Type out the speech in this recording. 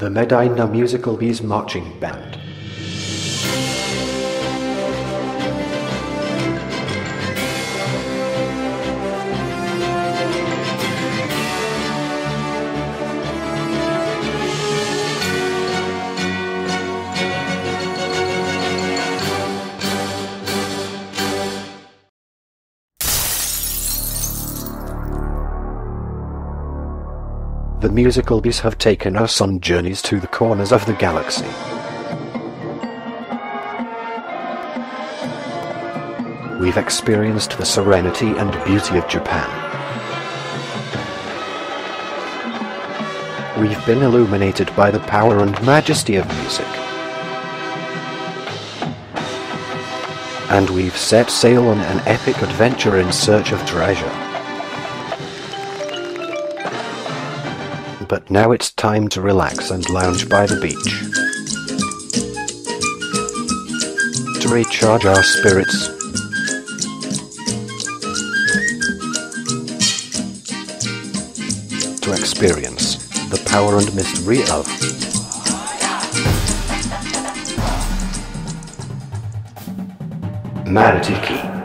The Medina Musical Bees Marching Band. The musical bees have taken us on journeys to the corners of the galaxy. We've experienced the serenity and beauty of Japan. We've been illuminated by the power and majesty of music. And we've set sail on an epic adventure in search of treasure. But now it's time to relax and lounge by the beach. To recharge our spirits. To experience the power and mystery of Manatee Key.